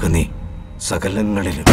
ലോകനേ സകലങ്ങളിലും